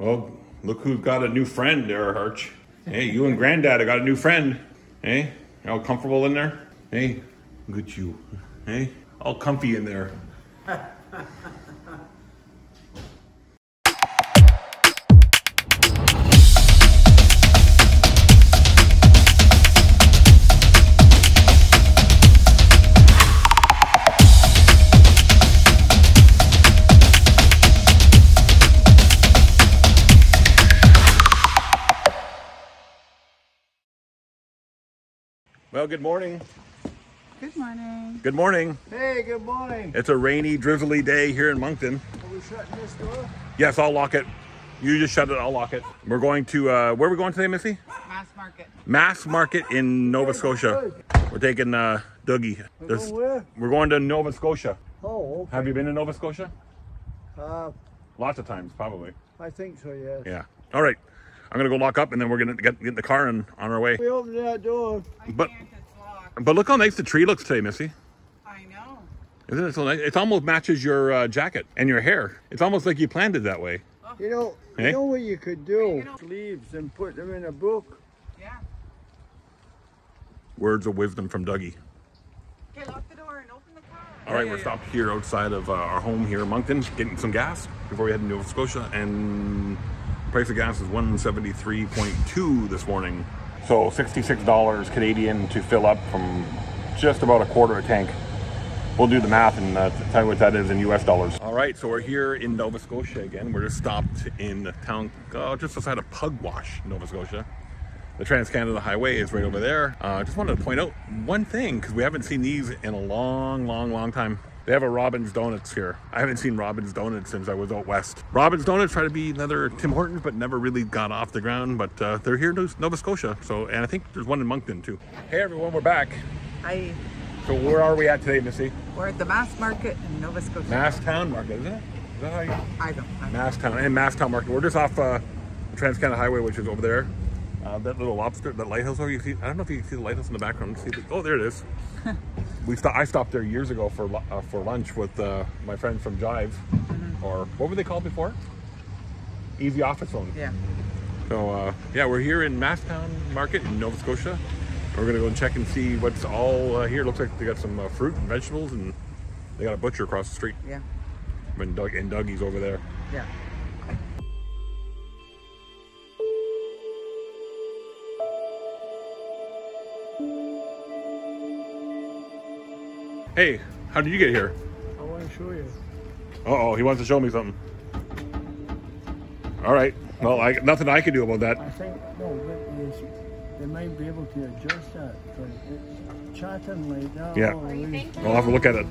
Well, look who's got a new friend there, Arch. Hey, you and Granddad have got a new friend. Hey, you all comfortable in there? Hey, look at you. Hey, all comfy in there. Well, good morning. Good morning. Good morning. Hey, good morning. It's a rainy, drizzly day here in Moncton. Are we shutting this door? Yes, I'll lock it. You just shut it, I'll lock it. We're going to, uh, where are we going today, Missy? Mass market. Mass Market in Nova Scotia. We're taking uh, Dougie. There's- going where? we're going to Nova Scotia. Oh, Have you been to Nova Scotia? Uh, Lots of times, probably. I think so, yes. Yeah. All right. I'm gonna go lock up, and then we're gonna get, get in the car and on our way. We opened that door. I But- can't, it's locked. But look how nice the tree looks today, Missy. I know. Isn't it so nice? It almost matches your uh, jacket and your hair. It's almost like you planned it that way. You know, Hey? you know what you could do? You Leaves and put them in a book. Yeah. Words of wisdom from Dougie. Okay, lock the door and open the car. All right, we're stopped here outside of uh, our home here in Moncton, getting some gas before we head to Nova Scotia, and the price of gas is one seventy three point two this morning. So sixty six dollars Canadian to fill up from just about a quarter a tank. We'll do the math and uh, tell you what that is in U.S. dollars. All right, so we're here in Nova Scotia again. We're just stopped in the town uh, just outside of Pugwash, Nova Scotia. The Trans Canada Highway is right over there. I uh, just wanted to point out one thing because we haven't seen these in a long, long, long time. They have a Robin's Donuts here. I haven't seen Robin's Donuts since I was out west. Robin's Donuts try to be another Tim Hortons, but never really got off the ground. But uh, they're here in Nova Scotia. So, and I think there's one in Moncton too. Hey everyone, we're back. Hi. So where are we at today, Missy? We're at the mass market in Nova Scotia. Masstown Market, isn't it? Is that how you? I don't. I don't. Masstown and Masstown Market. We're just off uh, the Trans Canada Highway, which is over there. Uh, that little lobster, that lighthouse. Oh, you see? I don't know if you can see the lighthouse in the background. See the, oh, there it is. we sto- I stopped there years ago for uh, for lunch with uh, my friends from Jive, or what were they called before? Easy Office Phone. Yeah. So uh, yeah, we're here in Masstown Market in Nova Scotia. We're gonna go and check and see what's all uh, here. Looks like they got some uh, fruit and vegetables, and they got a butcher across the street. Yeah. And, Doug, and Dougie's over there. Yeah. Hey, how did you get here? I want to show you. Uh oh, he wants to show me something. All right. Well, I, nothing I can do about that. I think, no, but they, they might be able to adjust that. But it's chatting like that. Yeah. Oh, we- I'll have to look at it.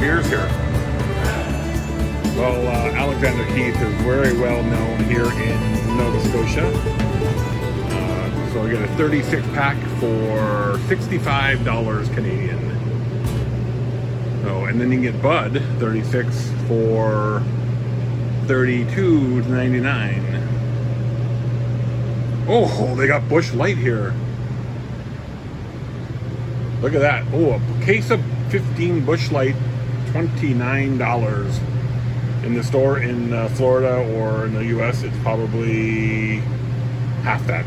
Beers here. Well, uh, Alexander Keith is very well known here in Nova Scotia. Uh, so I get a 36 pack for $65 Canadian. So, and then you get Bud 36 for 32.99. Oh, they got Busch Light here. Look at that. Oh, a case of 15 Busch Light, $29. In the store in uh, Florida or in the US, it's probably half that.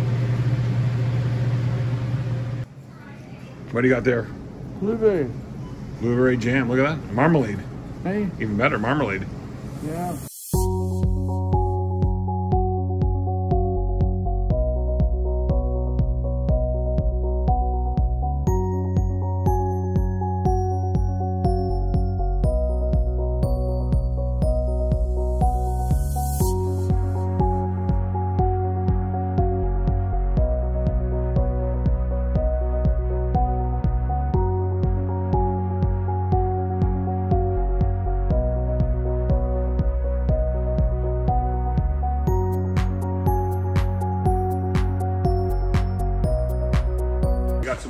What do you got there? Blueberry. Blueberry jam. Look at that. Marmalade. Hey? Even better, marmalade. Yeah.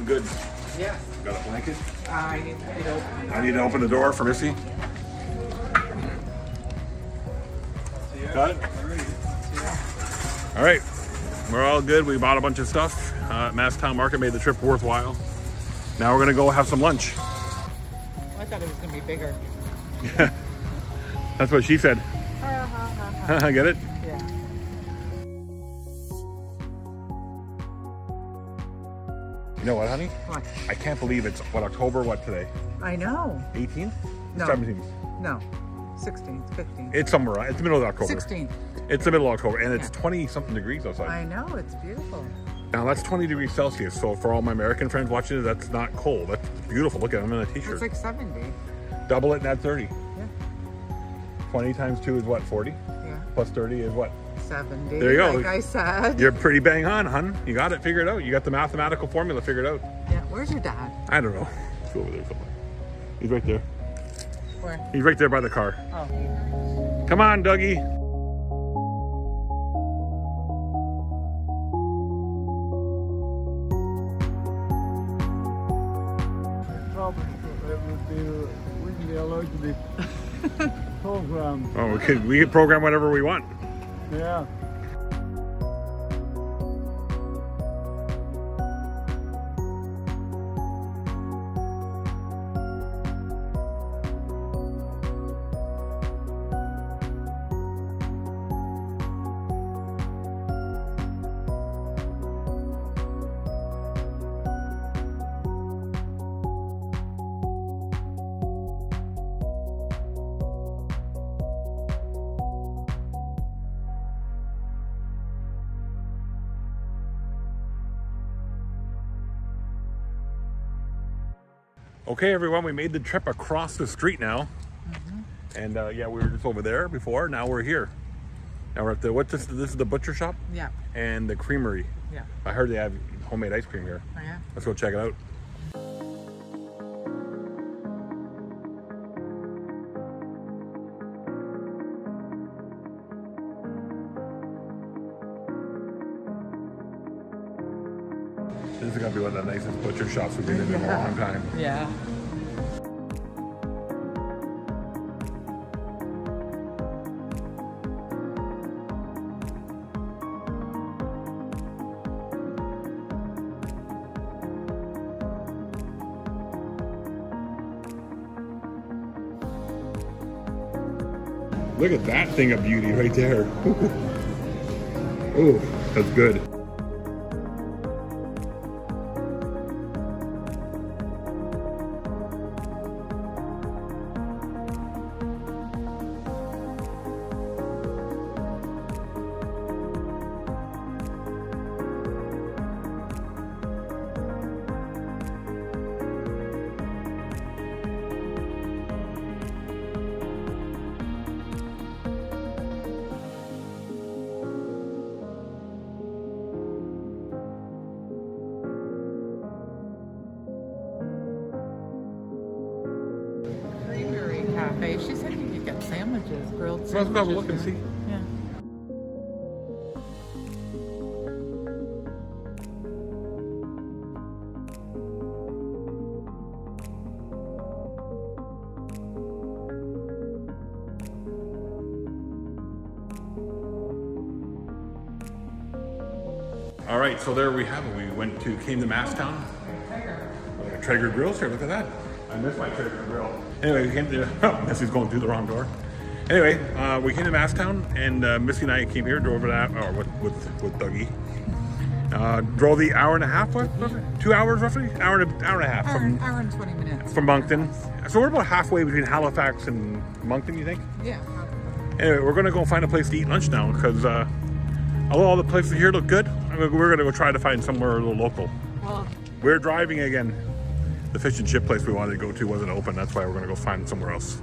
Good. Yes. Got a blanket. I need to open. I need to open the door for Missy. Got it? All right, we're all good. We bought a bunch of stuff. Uh, Masstown Market made the trip worthwhile. Now we're gonna go have some lunch. I thought it was gonna be bigger. That's what she said. I get it? You know what, honey? What? I can't believe it's what October. What today? I know. 18th? No. 17th. No. 16th, 15th. It's somewhere. It's the middle of October. 16th. It's the middle of October, and it's Yeah. 20 something degrees outside. I know. It's beautiful. Now that's 20 degrees Celsius. So for all my American friends watching that's not cold. That's beautiful. Look at I'm in a t-shirt. It's like 70. Double it and add 30. Yeah. 20 times 2 is what? 40? Yeah. Plus 30 is what? 70. There you go. Like I said. You're pretty bang on, hun. You got it figured out. You got the mathematical formula figured out. Yeah. Where's your dad? I don't know. He's over there somewhere. He's right there. Where? He's right there by the car. Oh. Come on, Dougie. Probably it would be, wouldn't be allowed to be programmed. Oh, we could we could program whatever we want. Yeah. Okay, everyone, we made the trip across the street now. And uh, yeah, we were just over there before. Now we're here. Now we're at the, what's this? This is the butcher shop Yeah. and the creamery. Yeah. I heard they have homemade ice cream here. Oh, yeah. Let's go check it out. Shops we've been in in a long time. Yeah. Look at that thing of beauty right there. Oh, that's good. Cafe. She said you could get sandwiches, grilled Let's sandwiches. go have a look and see. Yeah. All right, so there we have it. We went to came to Masstown. A Traeger grills here. Look at that. I miss my Traeger grill. Anyway, we came to. Oh, Missy's going through the wrong door. Anyway, uh, we came to Masstown, and uh, Missy and I came here, drove it out, or with with with Dougie. Uh, drove the hour and a half, what? roughly? Two hours roughly, hour and a, hour and a half Hour, from hour and 20 minutes. from Moncton. So we're about halfway between Halifax and Moncton, you think? Yeah. Anyway, we're gonna go find a place to eat lunch now because uh, although all the places here look good, we're gonna go try to find somewhere a little local. Well, We're driving again. The fish and chip place we wanted to go to wasn't open. That's why we're gonna go find somewhere else.